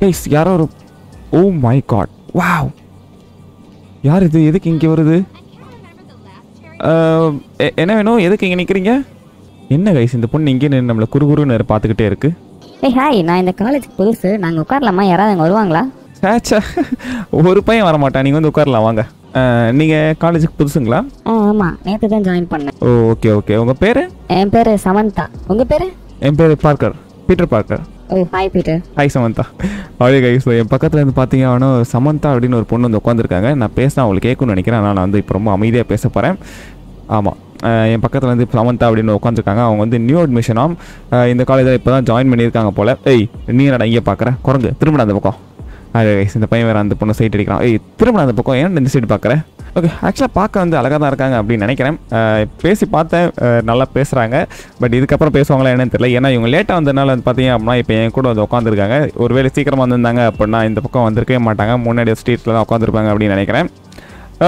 ஏய் யாரோ ஒரு ஓ மை காட் வாவ் யார் இது? எதுக்கு இங்கே வருது? எ- என்ன வேணும்? எதுக்கு இங்கே நிற்கிறீங்க என்ன கைஸ் இந்த பொண்ணு இங்கே நின்று நம்மளை குறுகுறுன்னு பார்த்துக்கிட்டே இருக்கு. ஏய் ஹாய் நான் இந்த காலேஜுக்கு புதுசு நாங்கள் உட்காரலாமா? யாராவது அங்கே வருவாங்களா? சேச்சா ஒரு பையன் வர மாட்டான் நீங்கள் வந்து உட்காரலாம். வாங்க. நீங்கள் காலேஜுக்கு புதுசுங்களா? ஆமாம் நேற்று தான் ஜாயின் பண்ணேன். ஓ ஓகே ஓகே உங்கள் பேர்? என் பேர் சமந்தா. உங்கள் பேர்? என் பேர் Parker. Peter Parker oh hi Peter. Hi Samantha. அப்படியே கைஸ் என் பக்கத்தில் இருந்து பார்த்தீங்க அவனு சமந்தா அப்படின்னு ஒரு பொண்ணு வந்து உட்காந்துருக்காங்க நான் பேசினா அவங்களுக்கு கேட்கணும்னு நினைக்கிறேன். ஆனால் நான் வந்து இப்போ ரொம்ப அமைதியாக பேச போகிறேன் ஆமாம் என் பக்கத்தில் வந்து சமந்தா அப்படின்னு உட்காந்துருக்காங்க அவங்க வந்து நியூ அட்மிஷனாம் இந்த காலேஜில் இப்போ தான் ஜாயின் பண்ணியிருக்காங்க போல். ஏய் நீ என்னடா இங்கே பார்க்குற குரங்கு திரும்ப அந்த பக்கம். இந்த பையன் வேறு அந்த பொண்ணு சைட் அடிக்கிறான். ஏய் திரும்ப அந்த பக்கம். ஏன் இந்த சைடு பார்க்குறேன் ஓகே ஆக்சுவலாக பார்க்க வந்து அழகாக தான் இருக்காங்க அப்படின்னு நினைக்கிறேன். பேசி பார்த்தேன் நல்லா பேசுகிறாங்க பட் இதுக்கப்புறம் பேசுவாங்களா என்னன்னு தெரியல. ஏன்னா இவங்க லேட்டாக வந்ததுனால வந்து பார்த்தீங்க அப்படின்னா இப்போ என் கூட வந்து உட்காந்துருக்காங்க ஒருவேளை சீக்கிரமாக வந்திருந்தாங்க அப்படின்னா இந்த பக்கம் வந்திருக்கவே மாட்டாங்க. முன்னாடி ஸ்ட்ரீட்டில் தான் உட்காந்துருப்பாங்க அப்படின்னு நினைக்கிறேன்.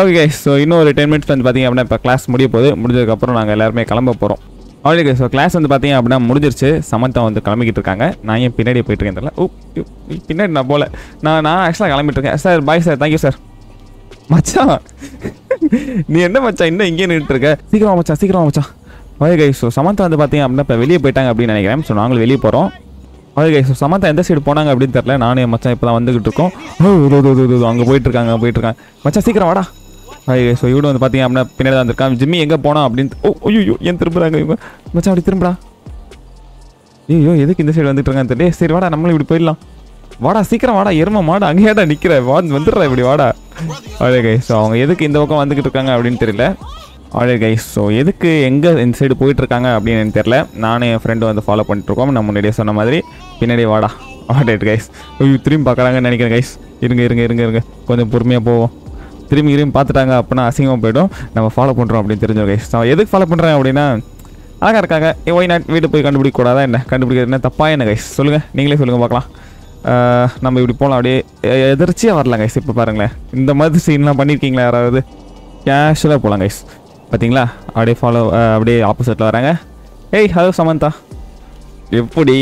ஓகே ஸோ இன்னும் ஒரு டென் மினிட்ஸ் வந்து பார்த்தீங்க அப்படின்னா இப்போ கிளாஸ் முடிய போகுது. முடிஞ்சதுக்கப்புறம் நாங்கள் எல்லாருமே கிளம்ப போகிறோம் ஓகே ஸோ கிளாஸ் வந்து பார்த்தீங்க அப்படின்னா முடிஞ்சிருச்சு. சமந்தா வந்து கிளம்பிக்கிட்டு இருக்காங்க. நான் ஏன் பின்னாடி போயிட்டு இருக்கேன் தெரியல. Oh, ஓ பின்னாடி நான் போகல நான் நான் ஆக்சுவலாக கிளம்பிட்டு இருக்கேன். Sir bye sir thank you sir மச்சான். நீ என்ன மச்சான் இன்னும் இங்கே நின்றுட்டு இருக்க? சீக்கிரம் மச்சான் சீக்கிரம் மச்சான். ஓகே கை ஸோ சமந்தா வந்து பார்த்தீங்க அப்படின்னா இப்போ வெளியே போயிட்டாங்க அப்படின்னு நினைக்கிறேன். ஸோ நாங்களும் வெளியே போகிறோம் ஓகே கை ஸோ சமந்தா எந்த சைடு போனாங்க அப்படின்னு தெரியல. நானும் என் மச்சான் இப்போ தான் வந்துகிட்டு இருக்கோம். Oh, oh, oh, ஓ அங்கே போயிட்டுருக்காங்க அங்கே போயிட்டு இருக்காங்க. மச்சான் சீக்கிரம் வாடா. ஓகே ஸோ இவடு வந்து பார்த்தீங்க அப்படின்னா பின்னாடி தான் இருக்கான் ஜிம்மி எங்கே போனோம் அப்படின்னு ஓ ஐயோ ஏன் திரும்புறாங்க இவங்க? மச்சான் அப்படி திரும்புடா. ஐயோ எதுக்கு இந்த சைடு வந்துட்டு இருக்கான்னு தெரியல. சரி வாடா நம்மளும் இப்படி போயிடலாம். வாடா சீக்கிரம் வாடா எரும மாடு அங்கேயாடா நிற்கிற வா வந்துடுறா இப்படி வாடா. அழே கை ஸோ அவங்க எதுக்கு இந்த பக்கம் வந்துக்கிட்டு இருக்காங்க அப்படின்னு தெரியல. அழே கைஸ் ஸோ எதுக்கு எங்கே இந்த சைடு போயிட்டுருக்காங்க அப்படின்னு எனக்கு தெரியல. நானும் என் ஃப்ரெண்டு வந்து ஃபாலோ பண்ணிட்டு நம்ம நான் முன்னாடியே சொன்ன மாதிரி பின்னாடி வாடா. ஆடேட் கைஸ் ஐயோ திரும்பி பார்க்குறாங்கன்னு நினைக்கிறேன் கைஸ் இருங்க இருங்க இருங்க இருங்க. கொஞ்சம் பொறுமையாக போவோம். திரும்பி திரும்பி பார்த்துட்டாங்க அப்படின்னா அசிங்கமாக போயிடும். நம்ம ஃபாலோ பண்ணுறோம் அப்படின்னு தெரிஞ்சோம் கைஸ் நான் எதுக்கு ஃபாலோ பண்ணுறேன் அப்படின்னா அழகாக இருக்காங்க. ஒய் நாட் வீட்டு போய் கண்டுபிடிக்க கூடாதா என்ன? கண்டுபிடிக்கிறது என்ன? தப்பா என்ன கைஸ் சொல்லுங்கள் நீங்களே சொல்லுங்கள் பார்க்கலாம். நம்ம இப்படி போகலாம் அப்படியே எதிர்ச்சியாக வரலாம் கைஸ் இப்போ பாருங்களேன். இந்த மாதிரி சீன்லாம் பண்ணியிருக்கீங்களா யாராவது? கேஷுவலாக போகலாம் கைஸ் பார்த்தீங்களா அப்படியே ஃபாலோ அப்படியே ஆப்போசிட்டில் வராங்க. ஏய் ஹலோ சமந்தா. எப்படி?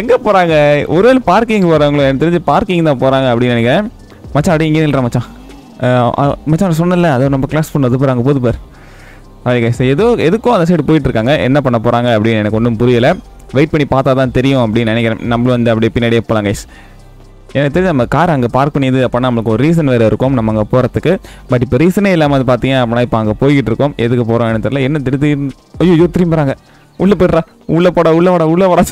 எங்கே போகிறாங்க ஒருவேளை பார்க்கிங் போகிறாங்களோ எனக்கு தெரிஞ்சு பார்க்கிங் தான் போகிறாங்க அப்படின்னு நினைக்கிறேன். மச்சான் அப்படியே இங்கே நில்றா மச்சான். மச்சான் சொன்னல அதை நம்ம கிளாஸ் பண்ணது அது போகிறாங்க போது பார். ஓகே கைஸ் ஏதோ எதுக்கும் அந்த சைடு போயிட்டுருக்காங்க என்ன பண்ண போகிறாங்க அப்படின்னு எனக்கு ஒன்றும் புரியலை. வெயிட் பண்ணி பார்த்தா தான் தெரியும் அப்படின்னு நினைக்கிறேன். நம்மளும் வந்து அப்படியே பின்னாடியே போகலாம் கைஸ் எனக்கு தெரிஞ்சு நம்ம கார் அங்கே பார்க் பண்ணியது அப்படின்னா நம்மளுக்கு ஒரு ரீசன் வேறு இருக்கும் நம்ம அங்கே போகிறதுக்கு பட் இப்போ ரீசனே இல்லாமல் அது பார்த்தீங்க அப்படின்னா இப்போ அங்கே போய்கிட்டு இருக்கோம். எதுக்கு போகிறோம்னு தெரியல. என்ன திடீர்னு ஐயோ திரும்புறாங்க. உள்ளே போயிடுறா. உள்ளே போடா உள்ளே வாடா உள்ளே வாடா.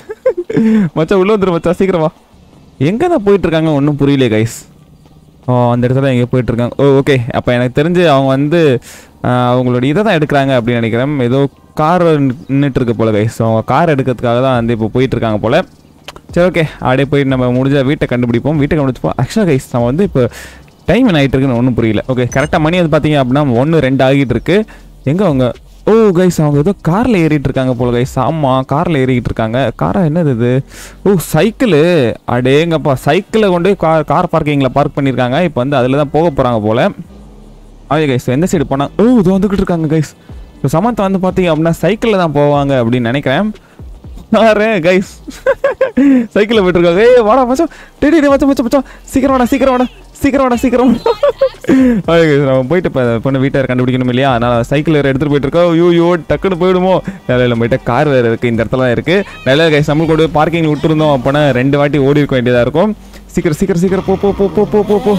மச்சா உள்ளே வந்துடும் மச்சா சீக்கிரம். வா எங்கே தான் போயிட்டுருக்காங்க? ஒன்றும் புரியல கைஸ் ஓ அந்த இடத்துல எங்கே போயிட்டுருக்காங்க. ஓ ஓகே அப்போ எனக்கு தெரிஞ்சு அவங்க வந்து அவங்களோட இதை தான் எடுக்கிறாங்க அப்படின்னு நினைக்கிறேன். ஏதோ கார் நின்றுட்டு இருக்கு போல கைஸ் அவங்க கார் எடுக்கிறதுக்காக தான் வந்து இப்போ போயிட்டு இருக்காங்க போல. சரி ஓகே அப்படியே போய் நம்ம முடிஞ்ச வீட்டை கண்டுபிடிப்போம். வீட்டை கண்டுபிடிப்போம் ஆக்சுவலாக கைஸ் நம்ம வந்து இப்போ டைம் என்ன ஆகிட்டு இருக்குன்னு ஒன்றும் புரியல. ஓகே கரெக்டாக மணி வந்து பார்த்தீங்க அப்படின்னா ஒன்று ரெண்டு ஆகிட்டு இருக்கு எங்கே அவங்க? ஓ கைஸ் அவங்க ஏதோ காரில் ஏறிட்டு இருக்காங்க போல கைஸ் ஆமாம் காரில் ஏறிக்கிட்டு இருக்காங்க காரா என்னது இது? ஓ சைக்கிளு அடேங்கப்பா சைக்கிளை கொண்டு போய் கார் கார் பார்க்கிங்கில் பார்க் பண்ணியிருக்காங்க. இப்போ வந்து அதில் தான் போக போகிறாங்க போல. அவங்க கைஸ் எந்த சைடு போனால் ஓ இது வந்துக்கிட்டு இருக்காங்க கைஸ் இப்போ சமந்தா வந்து பார்த்தீங்க அப்படின்னா சைக்கிளில் தான் போவாங்க அப்படின்னு நினைக்கிறேன். பாரு கைஸ் சைக்கிளில் போயிட்டுருக்கோம் ஏய் வாடா மச்சம் டெடி டே மச்சான் மச்சான் மச்சான். சீக்கிரம் வாடா சீக்கிரம் வாடா சீக்கிரம் வாடா சீக்கிரம் வாடா. நம்ம போயிட்டு இப்போ பொண்ணு வீட்டை கண்டுபிடிக்கணும் இல்லையா? அதனால் சைக்கிள் வேறு எடுத்துகிட்டு போயிட்டுருக்கோம் ஐயோ ஐயோ டக்குன்னு போயிடுமோ? வேலையில் போயிட்டு கார் வேறு இருக்குது இந்த இடத்துல தான் இருக்குது நல்ல கைஸ் நம்ம கூட பார்க்கிங் விட்டுருந்தோம் அப்போனா ரெண்டு வாட்டி ஓடி இருக்க வேண்டியதாக இருக்கும். சீக்கிரம் சீக்கிரம் சீக்கிரம் போ போ போ போ போ போ போ.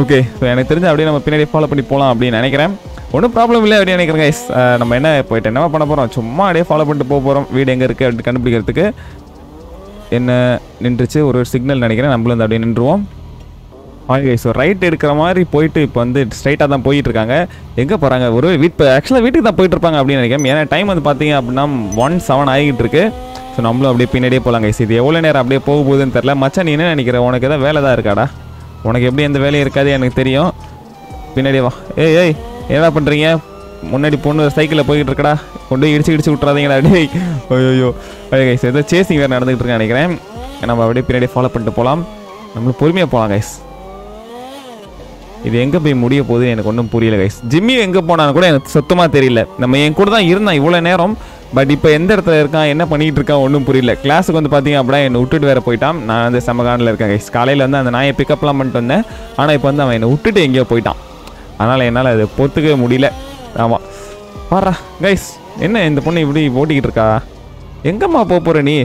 ஓகே ஸோ எனக்கு தெரிஞ்சு அப்படியே நம்ம பின்னாடி ஃபாலோ பண்ணி போகலாம் அப்படின்னு நினைக்கிறேன். ஒன்றும் ப்ராப்ளம் இல்லை அப்படின்னு நினைக்கிறேன் கைஸ் நம்ம என்ன போயிட்டு என்ன பண்ண போகிறோம் சும்மா அப்படியே ஃபாலோ பண்ணிட்டு போக போகிறோம் வீடு எங்கே இருக்குது அப்படின்னு கண்டுபிடிக்கிறதுக்கு என்ன நின்றுச்சு? ஒரு சிக்னல் நினைக்கிறேன். நம்மளும் வந்து அப்படியே நின்றுவோம். ஆய் ஸோ ரைட் எடுக்கிற மாதிரி போயிட்டு இப்போ வந்து ஸ்ட்ரைட்டாக தான் போயிட்டு இருக்காங்க. எங்கே போகிறாங்க ஒரு வீட்டு ஆக்சுவலாக வீட்டுக்கு தான் போயிட்டு இருப்பாங்க அப்படின்னு நினைக்கிறேன். ஏன்னா டைம் வந்து பார்த்தீங்க அப்படின்னா ஒன் செவன் ஆகிட்டு இருக்கு. ஸோ நம்மளும் அப்படியே பின்னாடியே போகலாம் கைஸ் இது எவ்வளோ நேரம் அப்படியே போக போகுதுன்னு தெரில மச்சான் நீ என்ன நினைக்கிற? உனக்கு ஏதாவது வேலை தான் இருக்காடா? உனக்கு எப்படி எந்த வேலையும் இருக்காது எனக்கு தெரியும். பின்னாடியே வா. ஏய் ஏய். என்ன பண்ணுறீங்க முன்னாடி பொண்ணு சைக்கிளில் போய்கிட்டு இருக்கடா கொண்டு போய் இடிச்சு இடிச்சு விட்றாதீங்களா டேய் ஐயோ ஐயோ கைஸ் ஏதோ சேசிங் வேறு நடந்துகிட்டு இருக்கேன் நினைக்கிறேன். நம்ம அப்படியே பின்னாடி ஃபாலோ பண்ணிட்டு போகலாம் நம்மளும் பொறுமையாக போகலாம் கைஸ் இது எங்கே போய் முடிய போகுது எனக்கு ஒன்றும் புரியல கைஸ் ஜிம்மி எங்கே போனான்னு கூட எனக்கு சுத்தமாக தெரியல. நம்ம என் கூட தான் இருந்தான் இவ்வளோ நேரம். பட் இப்போ எந்த இடத்துல இருக்கான் என்ன பண்ணிகிட்டு இருக்கான் ஒன்றும் புரியல. கிளாஸுக்கு வந்து பார்த்தீங்க அப்படின்னா என்னை விட்டுட்டு வேறு போயிட்டான். நான் வந்து சமகானில் இருக்கேன் கைஸ் காலையில் வந்து அந்த நாயை பிக்கப்லாம் பண்ணிட்டு வந்தேன். ஆனால் இப்போ வந்து அவன் என்னை விட்டுட்டு எங்கேயோ போயிட்டான். அதனால் என்னால் அதை பொறுத்துக்கவே முடியல. ஆமாம் பாரா கைஸ் என்ன இந்த பொண்ணு இப்படி ஓட்டிக்கிட்டு இருக்கா? எங்கம்மா போக போகிற நீ?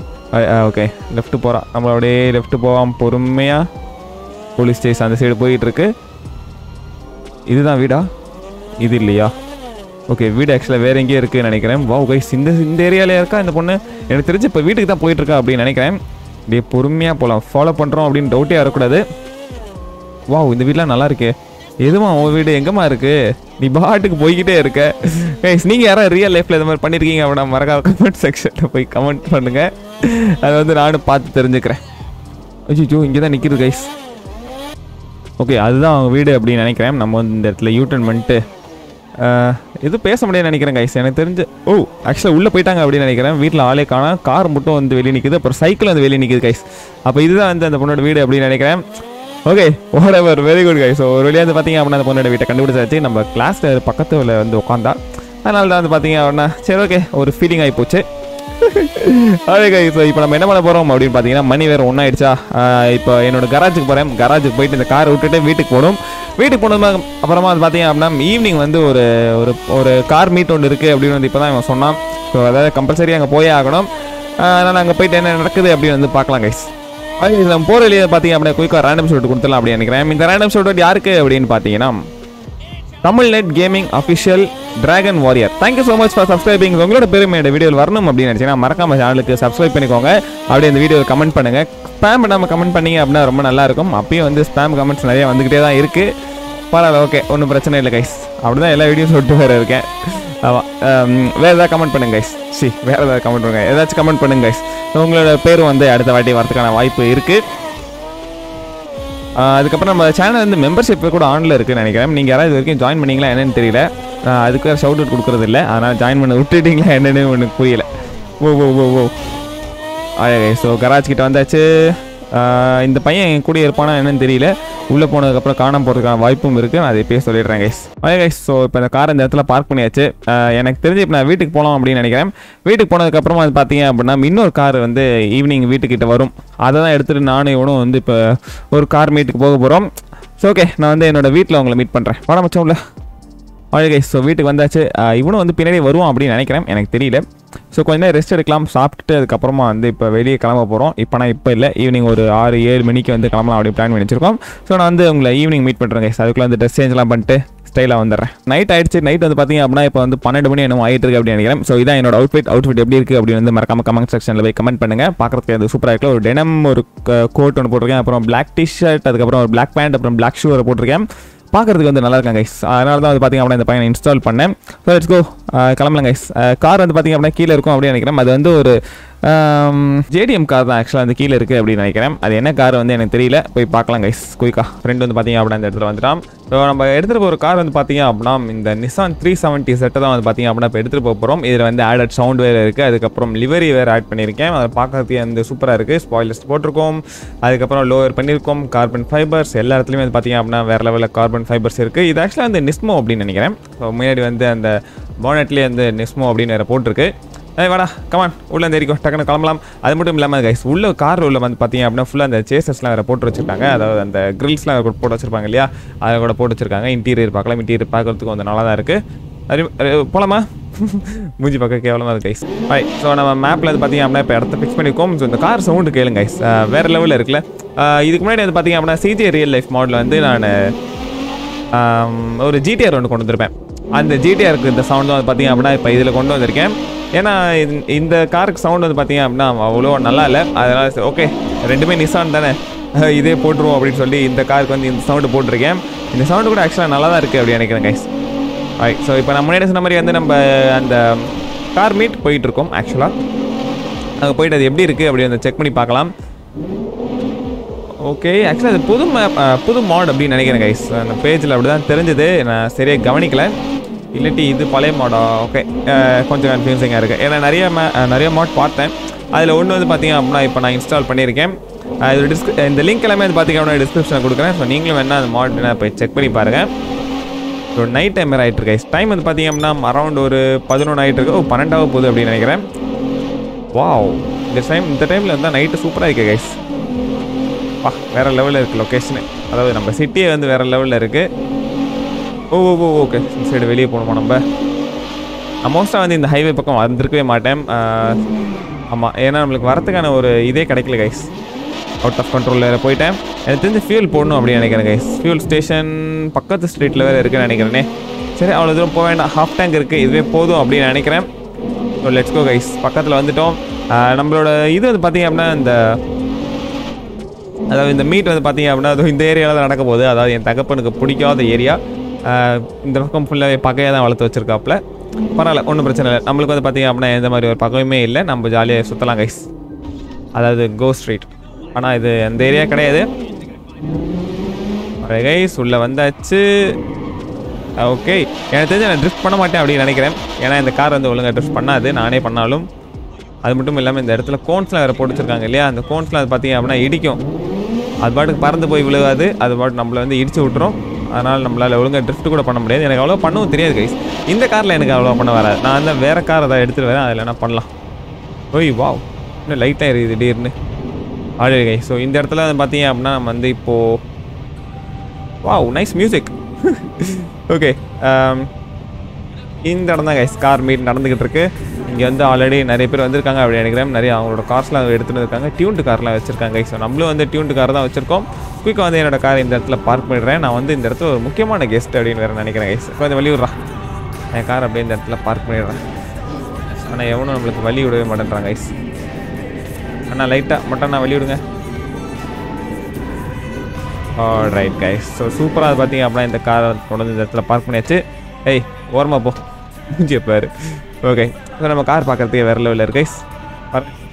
ஓகே லெஃப்ட்டு போகிறா நம்மள அப்படியே லெஃப்ட்டு போவாம் பொறுமையாக போலீஸ் ஸ்டேஷன் அந்த சைடு போயிட்டுருக்கு இதுதான் வீடா? இது இல்லையா? ஓகே வீடு ஆக்சுவலாக வேறு எங்கேயோ இருக்குன்னு நினைக்கிறேன். வா கைஸ் இந்த இந்த ஏரியாவில் இருக்கா இந்த பொண்ணு? எனக்கு தெரிஞ்சு இப்போ வீட்டுக்கு தான் போயிட்டு இருக்கா அப்படின்னு நினைக்கிறேன். இப்படியே பொறுமையாக போகலாம் ஃபாலோ பண்ணுறோம் அப்படின்னு டவுட்டே வரக்கூடாது. வா இந்த வீடெலாம் நல்லா இருக்கே. எதுவும் உன் வீடு எங்கம்மா இருக்கு? நீ பாட்டுக்கு போய்கிட்டே இருக்க. கைஸ் நீங்கள் யாராவது ரியல் லைஃப்பில் இந்த மாதிரி பண்ணியிருக்கீங்க அப்படின்னா மறக்காம கமெண்ட் செக்ஷனில் போய் கமெண்ட் பண்ணுங்க. அதை வந்து நானும் பார்த்து தெரிஞ்சுக்கிறேன். அச்சோ இங்கே தான் நிற்கிது கைஸ் ஓகே அதுதான் அவங்க வீடு அப்படின்னு நினைக்கிறேன். நம்ம வந்து இந்த இடத்துல யூட்டன் பண்ணிட்டு எதுவும் பேச முடியாதுன்னு நினைக்கிறேன் கைஸ் எனக்கு தெரிஞ்சு ஓ ஆக்சுவலாக உள்ளே போயிட்டாங்க அப்படின்னு நினைக்கிறேன். வீட்டில் ஆளே காணா கார் மட்டும் வந்து வெளியே நிற்குது அப்புறம் சைக்கிள் வந்து வெளியே நிற்குது கைஸ் அப்போ இதுதான் வந்து அந்த பொண்ணோட வீடு அப்படின்னு நினைக்கிறேன். Okay whatever very good guy so ஒரு வழியாக வந்து பார்த்தீங்க அப்படின்னா அந்த பொண்ணோட வீட்டை கண்டுபிடிச்சாச்சு. நம்ம கிளாஸில் பக்கத்தில் வந்து உட்காந்தா அதனால தான் வந்து பார்த்தீங்க அப்படின்னா சரி ஓகே ஒரு ஃபீலிங் ஆகி போச்சு. அதே கை ஸோ இப்போ நம்ம என்ன பண்ண போகிறோம் அப்படின்னு பார்த்தீங்கன்னா மணி வேறு ஒன்றாயிடுச்சா இப்போ என்னோட கராஜுக்கு போகிறேன் கராஜுக்கு போயிட்டு இந்த காரை விட்டுட்டு வீட்டுக்கு போகணும். வீட்டுக்கு போனது அப்புறமா வந்து பார்த்தீங்க அப்படின்னா ஈவினிங் வந்து ஒரு ஒரு ஒரு கார் மீட் ஒன்று இருக்குது அப்படின்னு வந்து இப்போ தான் இவன் சொன்னான். ஸோ அதாவது கம்பல்சரி அங்கே போயே ஆகணும். அதனால் அங்கே போயிட்டு என்ன நடக்குது அப்படின்னு வந்து பார்க்கலாம் கைஸ் நம்ம போகிற வழியை பார்த்தீங்க அப்படின்னா குயிக்காக ரேண்டம் ஷோட் கொடுத்துலாம் அப்படின்னு நினைக்கிறேன். இந்த ரேண்டம் ஷோட் யாருக்கு அப்படின்னு பார்த்தீங்கன்னா Tamil net gaming official dragon warrior thank you so much for subscribing உங்களோட பெருமை. இந்த வீடியோவில் வரணும் அப்படின்னு நினச்சிங்கன்னா மறக்காம சேனலுக்கு சப்ஸ்கிரைப் பண்ணிக்கோங்க. அப்படியே இந்த வீடியோவில் கமெண்ட் பண்ணுங்க. ஸ்பேம் பண்ணாமல் கமெண்ட் பண்ணீங்க அப்படின்னா ரொம்ப நல்லா இருக்கும். அப்பயும் வந்து ஸ்பேம் கமெண்ட்ஸ் நிறைய வந்துக்கிட்டே தான் இருக்குது பரவாயில்ல ஓகே ஒன்றும் பிரச்சனை இல்லை கைஸ் அப்படி தான் எல்லா வீடியோஸ் விட்டு வேறு இருக்கேன். ஆமாம் வேறு ஏதாவது கமெண்ட் பண்ணுங்க கைஸ் சி வேறு ஏதாவது கமெண்ட் பண்ணுங்க. ஏதாச்சும் கமெண்ட் பண்ணுங்க கைஸ் உங்களோட பேரும் வந்து அடுத்த வாட்டி வரதுக்கான வாய்ப்பு இருக்குது அதுக்கப்புறம் நம்ம சேனல் வந்து மெம்பர்ஷிப் கூட ஆனில் இருக்குன்னு நினைக்கிறேன். நீங்கள் யாராவது இது வரைக்கும் ஜாயின் பண்ணீங்களா என்னென்னு தெரியல. அதுக்கு வேறு ஷவுட் அவுட் கொடுக்குறது இல்லை. அதனால் ஜாயின் பண்ண விட்டுட்டீங்களா என்னென்னு எனக்கு புரியல. ஓ ஓ ஓ ஓ ஆயே ஸோ கராஜ் கிட்ட வந்தாச்சு. இந்த பையன் என் கூட இருப்பானா என்னன்னு தெரியல. உள்ளே போனதுக்கப்புறம் காணாமல் போகிறதுக்கான வாய்ப்பும் இருக்குது நான் அதை பேச சொல்லிடுறேன் கைஸ் ஆயே கைஸ் ஸோ இப்போ இந்த கார் இந்த இடத்துல பார்க் பண்ணியாச்சு. எனக்கு தெரிஞ்சு இப்போ நான் வீட்டுக்கு போகலாம் அப்படின்னு நினைக்கிறேன். வீட்டுக்கு போனதுக்கப்புறம் அது பார்த்தீங்க அப்படின்னா இன்னொரு கார் வந்து ஈவினிங் வீட்டுக்கிட்ட வரும். அதை தான் எடுத்துகிட்டு நானும் இவனும் வந்து இப்போ ஒரு கார் மீட்டுக்கு போக போகிறோம் ஸோ ஓகே நான் வந்து என்னோடய வீட்டில் உங்களை மீட் பண்ணுறேன் வர மச்சம் உள்ள. ஓகே ஸோ வீட்டுக்கு வந்தாச்சு. இவனும் வந்து பின்னாடி வருவான் அப்படின்னு நினைக்கிறேன். எனக்கு தெரியல. ஸோ கொஞ்ச நேரம் ரெஸ்ட் எடுக்கலாம். சாப்பிட்டுட்டு அதுக்கப்புறமா வந்து இப்போ வெளியே கிளம்ப போகிறோம் இப்போ நான் இப்போ இல்லை. ஈவினிங் ஒரு ஆறு ஏழு மணிக்கு வந்து கிளம்பலாம் அப்படி பிளான் பண்ணி வச்சிருக்கோம் ஸோ நான் வந்து உங்களை ஈவினிங் மீட் பண்ணுறேன் கைஸ் அதுக்குள்ளே வந்து ட்ரெஸ் சேஞ்ச்லாம் பண்ணிட்டு ஸ்டைலாக வந்துடுறேன். நைட் ஆயிடுச்சு. நைட் வந்து பார்த்தீங்க அப்படின்னா இப்போ வந்து பன்னெண்டு மணி என்ன ஆயிட்டு இருக்கு அப்படின்னு நினைக்கிறேன். ஸோ இதான் என்னோட அவுட்ஃபிட் அவுட்ஃபிட் எப்படி இருக்குது அப்படின்னு வந்து மறக்காம கமெண்ட் செக்ஷனில் போய் கமெண்ட் பண்ணுங்கள் பார்க்குறதுக்கு அது சூப்பராக இருக்குல்ல ஒரு டெனம் ஒரு கோட் ஒன்று போட்டிருக்கேன். அப்புறம் பிளாக் டிஷர்ட் அதுக்கப்புறம் ஒரு பிளாக் பேண்ட் அப்புறம் பிளாக் ஷூ போட்டிருக்கேன். பார்க்குறதுக்கு வந்து நல்லா இருக்காங்க கைஸ் அதனால தான் வந்து பார்த்திங்க அப்படின்னா இந்த பையனை இன்ஸ்டால் பண்ணேன். ஸோ லெட்ஸ் கோ கிளம்பலாம் கைஸ் கார் வந்து பார்த்திங்க அப்படின்னா கீழே இருக்கும் அப்படின்னு நினைக்கிறேன். அது வந்து ஒரு ஜேடிஎம் கார் தான் ஆக்சுவலாக வந்து கீழே இருக்குது அப்படின்னு நினைக்கிறேன். அது என்ன கார் வந்து எனக்கு தெரியல. போய் பார்க்கலாம் கைஸ் குயிக்கா ஃப்ரெண்ட் வந்து பார்த்தீங்க அப்படின்னா இந்த இடத்துல வந்துட்டான். ஸோ நம்ம எடுத்துகிட்டு போகிற கார் வந்து பார்த்தீங்க அப்படின்னா இந்த நிசான் த்ரீ செவன்ட்டி செட்டை தான் வந்து பார்த்தீங்க அப்படின்னா இப்போ எடுத்துகிட்டு போக போகிறோம் இதில் வந்து ஆடட் சவுண்ட் வேறு இருக்குது அதுக்கப்புறம் லிவரி வேறு ஆட் பண்ணியிருக்கேன். அதை பார்க்கறதுக்கு வந்து சூப்பராக இருக்குது ஸ்பாய்லர்ஸ் போட்டிருக்கோம். அதுக்கப்புறம் லோவர் பண்ணியிருக்கோம். கார்பன் ஃபைபர்ஸ் எல்லா இடத்துலையுமே வந்து பார்த்தீங்க அப்படின்னா வேறு லெவலில் கார்பன் ஃபைபர்ஸ் இருக்குது இது ஆக்சுவலாக வந்து நிஸ்மோ அப்படின்னு நினைக்கிறேன். ஸோ முன்னாடி வந்து அந்த பானட்லேயே வந்து நிஸ்மோ அப்படின்னு வேறு போட்டிருக்கு. ஏய் வாடா கமான் உள்ளே இந்த ஏரிக்கோ டக்குனு கிளம்பலாம். அது மட்டும் இல்லாமல் கைஸ் உள்ள கார் உள்ள வந்து பார்த்தீங்க அப்படின்னா ஃபுல்லாக அந்த சேசஸ்லாம் வேறு போட்டு வச்சிருக்காங்க. அதாவது அந்த கிரில்ஸ்லாம் போட்டு வச்சிருப்பாங்க இல்லையா? அதை கூட போட்டு வச்சிருக்காங்க. இன்டீரியர் பார்க்கலாம். இன்டீரியர் பார்க்கறதுக்கு வந்து நல்லா தான் இருக்குது அது போலாமா? மூஞ்சி பார்க்க கேவலமாக இருக்கு கைஸ் பை ஸோ நம்ம மேப்பில் வந்து பார்த்தீங்க அப்படின்னா இப்போ இடத்த ஃபிக்ஸ் பண்ணியிருக்கோம் ஸோ இந்த கார் சவுண்டு கேளுங்க கைஸ் வேறு லெவலில் இருக்குல்ல. இதுக்கு முன்னாடி வந்து பார்த்தீங்க அப்படின்னா சிஜே ரியல் லைஃப் மாடல் வந்து நான் ஒரு ஜிடிஆர் ஒன்று கொண்டு வந்திருப்பேன். அந்த ஜிடிஆருக்கு இந்த சவுண்ட் வந்து பார்த்தீங்க அப்படின்னா இப்போ இதில் கொண்டு வந்திருக்கேன். ஏன்னா இந்த- இந்த காருக்கு சவுண்ட் வந்து பார்த்தீங்க அப்படின்னா அவ்வளோ நல்லா இல்லை அதனால் ஓகே ரெண்டுமே நிசான் தானே. இதே போட்டுருவோம் அப்படின்னு சொல்லி இந்த காருக்கு வந்து இந்த சவுண்டு போட்டிருக்கேன். இந்த சவுண்டு கூட ஆக்சுவலாக நல்லா தான் இருக்குது அப்படின்னு நினைக்கிறேன் கைஸ் ரைட் ஸோ இப்போ நான் முன்னாடி சொன்ன மாதிரி வந்து நம்ம அந்த கார் மீட் போயிட்டுருக்கோம் ஆக்சுவலாக அங்கே போயிட்டு அது எப்படி இருக்குது அப்படி வந்து செக் பண்ணி பார்க்கலாம். ஓகே ஆக்சுவலாக அது புது map, புது மாட் அப்படின்னு நினைக்கிறேன் கைஸ் அந்த பேஜில் அப்படி தான் தெரிஞ்சது. நான் சரியாக கவனிக்கலை. இல்லாட்டி இது பழைய மாடா ஓகே கொஞ்சம் கன்ஃபியூசிங்காக இருக்குது ஏன்னா நிறைய மே நிறைய மாட் பார்த்தேன். அதில் ஒன்று வந்து பார்த்தீங்க அப்படின்னா இப்போ நான் இன்ஸ்டால் பண்ணியிருக்கேன். இது டிஸ்க் இந்த லிங்க் எல்லாமே வந்து பார்த்தீங்க அப்படின்னா டிஸ்கிரிப்ஷனில் கொடுக்குறேன். ஸோ நீங்களும் வேணால் அந்த மாட் என்ன போய் செக் பண்ணி பாருங்கள் ஸோ நைட் டைம் ஆகிட்டு இருக்கு கைஸ் டைம் வந்து பார்த்தீங்க அப்படின்னா அரௌண்ட் ஒரு பதினொன்று ஆகிட்டு இருக்கு. ஓ பன்னெண்டாவது போகுது அப்படின்னு நினைக்கிறேன். வாவ் இந்த டைம் இந்த டைமில் இருந்தால் நைட்டு சூப்பராக இருக்குது கைஸ் வா வேறு லெவலில் இருக்குது லொக்கேஷனு அதாவது நம்ம சிட்டியே வந்து வேறு லெவலில் இருக்குது ஓ ஓ ஓ ஓகே இந்த சைடு வெளியே போகணுமா நம்ம? நான் மோஸ்ட்டாக வந்து இந்த ஹைவே பக்கம் வந்திருக்கவே மாட்டேன். ஆமாம் ஏன்னா நம்மளுக்கு வரத்துக்கான ஒரு இதே கிடைக்கல கைஸ் அவுட் ஆஃப் கண்ட்ரோலில் போயிட்டேன். எனக்கு தெரிஞ்சு ஃபியூல் போடணும் அப்படின்னு நினைக்கிறேன் கைஸ் ஃபியூல் ஸ்டேஷன் பக்கத்து ஸ்ட்ரீட்டில் வேறு இருக்குன்னு நினைக்கிறேனே. சரி அவ்வளோ தூரம் போக வேண்டாம். ஹாஃப் டேங்க் இருக்குது இதுவே போதும் அப்படின்னு நினைக்கிறேன். ஸோ லெட்ஸ் கோ கைஸ் பக்கத்தில் வந்துட்டோம். நம்மளோட இது வந்து பார்த்தீங்க அப்படின்னா இந்த அதாவது இந்த மீட் வந்து பார்த்தீங்க அப்படின்னா அதுவும் இந்த ஏரியாவில் நடக்க போகுது. அதாவது என் தகப்பனுக்கு பிடிக்காத ஏரியா இந்த பக்கம் ஃபுல்லாகவே பகையாக தான் வளர்த்து வச்சிருக்காப்புல. பரவாயில்ல ஒன்றும் பிரச்சனை இல்லை. நம்மளுக்கு வந்து பார்த்தீங்க அப்படின்னா எந்த மாதிரி ஒரு பகையுமே இல்லை. நம்ம ஜாலியாக சுற்றலாம் கைஸ் அதாவது கோ ஸ்ட்ரீட் ஆனால் இது அந்த ஏரியா கிடையாது. கைஸ் உள்ளே வந்தாச்சு. ஓகே எனக்கு தெரிஞ்சு நான் ட்ரிஃப்ட் பண்ண மாட்டேன் அப்படின்னு நினைக்கிறேன். ஏன்னா இந்த கார் வந்து ஒழுங்காக ட்ரிஃப்ட் பண்ணாது. நானே பண்ணாலும். அது மட்டும் இல்லாமல் இந்த இடத்துல கோன்ஸ்லாம் வேறு போட்டு இல்லையா? அந்த கோன்ஸ்லாம் அது பார்த்தீங்க அப்படின்னா இடிக்கும். அது பாட்டுக்கு பறந்து போய் விழுகாது. அது பாட்டு நம்மளை வந்து இடிச்சு விட்டுரும். அதனால் நம்மளால் ஒழுங்காக ட்ரிஃப்ட் கூட பண்ண முடியாது. எனக்கு அவ்வளோ பண்ணவும் தெரியாது கைஸ் இந்த காரில் எனக்கு அவ்வளோ பண்ண வராது நான் வந்து வேறு கார் அதை எடுத்துகிட்டு வரேன் அதில் என்ன பண்ணலாம். ஓய் வாவ் இன்னும் லைட்டாக இருக்குது திடீர்னு. ஆடு கை ஸோ இந்த இடத்துல வந்து பார்த்தீங்க அப்படின்னா நம்ம வந்து இப்போது வாவ் நைஸ் மியூசிக் ஓகே இந்த இடம் தான் கைஸ் கார் மீட் நடந்துக்கிட்டு இருக்கு இங்கே வந்து ஆல்ரெடி நிறைய பேர் வந்திருக்காங்க அப்படி நினைக்கிறேன். நிறைய அவங்களோட கார்ஸ்லாம் எடுத்துகிட்டு இருக்காங்க டியூன்டு கார்லாம் வச்சிருக்காங்க ஸோ நம்மளும் வந்து டியூன்டு கார் தான் வச்சிருக்கோம். குயிக்காக வந்து என்னோட கார் இந்த இடத்துல பார்க் பண்ணிடுறேன். நான் வந்து இந்த இடத்துல ஒரு முக்கியமான கெஸ்ட் அப்படின்னு வேறு நினைக்கிறேன் கைஸ் கொஞ்சம் வழி விட்றா என் கார் அப்படியே இந்த இடத்துல பார்க் பண்ணிடுறேன் ஆனால் எவனும் நம்மளுக்கு வழி விடவே மாட்டேன்றாங்க கைஸ் அண்ணா லைட்டாக மட்டும் நான் வழி விடுங்க ரைட் கைஸ் ஸோ சூப்பராக அது பார்த்தீங்க அப்படின்னா இந்த காரை கொண்டு வந்து இந்த இடத்துல பார்க் பண்ணியாச்சு. ஏய் ஓரமாக போ. மூஞ்சிய பாரு. ஓகே ஸோ நம்ம கார் பார்க்குறதுக்கு வேறு லெவலில் இருக்கு கைஸ்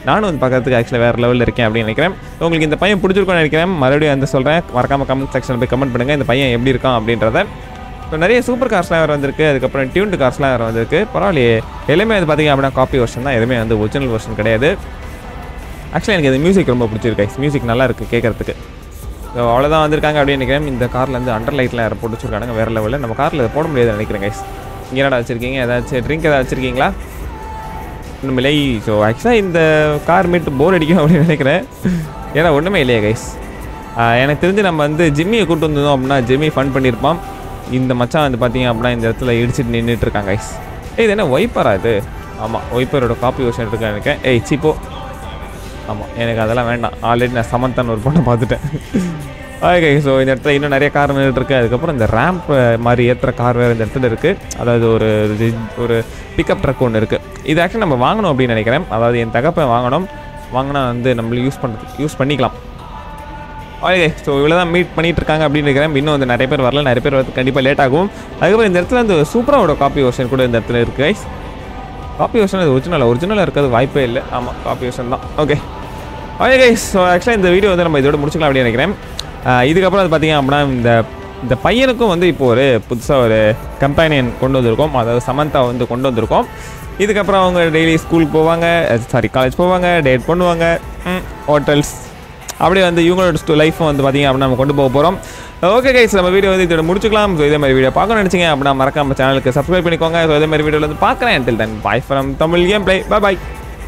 நானும் வந்து பார்க்குறதுக்கு ஆக்சுவலாக வேறு லெவலில் இருக்கேன் அப்படின்னு நினைக்கிறேன். உங்களுக்கு இந்த பையன் பிடிச்சிருக்கும்னு நினைக்கிறேன். மறுபடியும் வந்து சொல்கிறேன் மறக்காம கமெண்ட் செக்ஷன் போய் கமெண்ட் பண்ணுங்கள் இந்த பையன் எப்படி இருக்கான் அப்படின்றத. ஸோ நிறைய சூப்பர் கார்ஸ்லாம் வேறு வந்திருக்கு. அதுக்கப்புறம் டியூன்டு கார்ஸ்லாம் வேறு வந்திருக்கு. பரவாயில்லையே. எல்லாமே வந்து பார்த்தீங்க அப்படின்னா காப்பி வெர்ஷன் தான். எதுவுமே வந்து ஒரிஜினல் வெர்ஷன் கிடையாது. ஆக்சுவலாக எனக்கு இந்த மியூசிக் ரொம்ப பிடிச்சிருக்கு மியூசிக் நல்லா இருக்குது கேட்குறதுக்கு. ஸோ அவ்வளோதான் வந்திருக்காங்க அப்படின்னு நினைக்கிறேன். இந்த காரில் வந்து அண்டர் லைட்லாம் யாரும் போட்டு வச்சுருக்காங்க வேறு லெவலில் நம்ம காரில் போட முடியாது நினைக்கிறேன் கைஸ் இங்கே என்னடா வச்சுருக்கீங்க? ஏதாச்சும் ட்ரிங்க் ஏதாவது வச்சுருக்கீங்களா? ஒன்றும் இல்லை ஸோ ஆக்சுவலாக இந்த கார் மீட்டு போர் அடிக்கும் அப்படின்னு நினைக்கிறேன். ஏன்னா ஒன்றுமே இல்லையா கைஸ் எனக்கு தெரிஞ்சு நம்ம வந்து ஜிம்மியை கூட்டு வந்திருந்தோம் அப்படின்னா ஜிம்மி ஃபன் பண்ணியிருப்பான் இந்த மச்சான் வந்து பார்த்தீங்க அப்படின்னா இந்த இடத்துல இடிச்சிட்டு நின்றுட்டுருக்காங்க கைஸ் ஏய் இது என்ன ஒய்ப்பரா இது? ஆமாம் ஒய்ப்பரோட காப்பி வருஷன் இருக்கேன் நினைக்கிறேன். ஏய் சிப்போ. ஆமாம் எனக்கு அதெல்லாம் வேண்டாம். ஆல்ரெடி நான் சமந்தான் ஒரு பொண்ணை பார்த்துட்டேன். ஓகே ஸோ இந்த இடத்துல இன்னும் நிறைய கார் நின்றுட்டு அதுக்கப்புறம் இந்த ரேம்ப் மாதிரி ஏற்றுற கார் வேறு இந்த இடத்துல இருக்குது அதாவது ஒரு ஒரு பிக்கப் ட்ரக் ஒன்று இருக்குது இது ஆக்சுவலி நம்ம வாங்கணும் அப்படின்னு நினைக்கிறேன். அதாவது என் தகப்பன் வாங்கணும். வாங்கினா வந்து நம்மளும் யூஸ் பண்ணுறது யூஸ் பண்ணிக்கலாம். ஓகே ஸோ இவ்வளோ தான் மீட் பண்ணிட்டு இருக்காங்க அப்படின்னு இருக்கிறேன் இன்னும் வந்து நிறைய பேர் வரல. நிறைய பேர் வந்து கண்டிப்பாக லேட் ஆகும். அதுக்கப்புறம் இந்த இடத்துல வந்து சூப்பராவோட காப்பி ஓஷன் கூட இந்த இடத்துல இருக்குது கைஸ் காப்பி ஓஷன் அது ஒரிஜினல் ஒரிஜினலாக இருக்கிறது வாய்ப்பே இல்லை. ஆமாம் காப்பி ஓஷன் தான். ஓகே ஓகே கைஸ் ஸோ ஆக்சுவலாக இந்த வீடியோ வந்து நம்ம இதோட முடிச்சுக்கலாம் அப்படின்னு நினைக்கிறேன். இதுக்கப்புறம் அது பார்த்தீங்க அப்படின்னா இந்த இந்த பையனுக்கும் வந்து இப்போ ஒரு புதுசாக ஒரு கம்பெனியன் கொண்டு வந்திருக்கோம். அதாவது சமந்தா வந்து கொண்டு வந்திருக்கோம். இதுக்கப்புறம் அவங்க டெய்லி ஸ்கூலுக்கு போவாங்க சாரி காலேஜ் போவாங்க டேட் பண்ணுவாங்க ஹோட்டல்ஸ் அப்படியே வந்து இவங்களோட லைஃப்பும் வந்து பார்த்தீங்க அப்படின்னா நம்ம கொண்டு போக போகிறோம் ஓகே கைஸ் நம்ம வீடியோ வந்து இதோட முடிச்சுக்கலாம். ஸோ இதே மாதிரி வீடியோ பார்க்க நினச்சிங்க அப்படின்னா மறக்காம சேனலுக்கு சப்ஸ்கிரைப் பண்ணிக்கோங்க. ஸோ இதே மாதிரி வீடியோவில் வந்து பார்க்குறேன். Until then bye from Tamil game play bye bye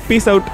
peace out